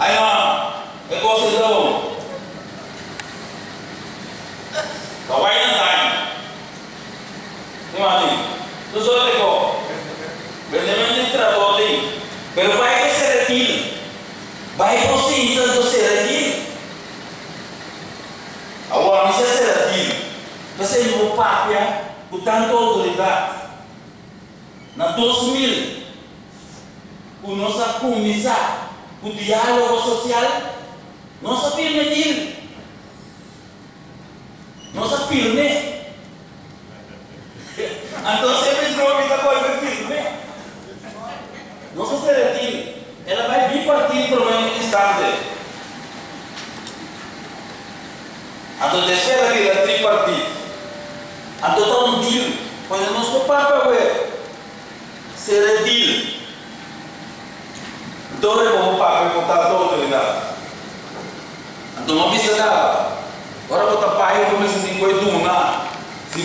Aí, ó, negócio do. Hawaiian time. Imagina. Não sou legal. Verdadeiramente tratou ali. Pero vai que se retire. Vai você então se retire. Agora, você se retire. Você não papia, com tanta autoridade. Na 2000, com nossa comissão, un diálogo social. Não se afirme aquilo. Não se firme. afirme. Então sempre entrou muita coisa firme. Não se afirme. Ela vai vir partir para o meio distante. Então terceira vida, tripartite. Então está um dia. Quando nós com o Papa, ué. todo irmão para contar a autoridade. Então não precisa dar. Agora, para o pai começa a se encontrar, se.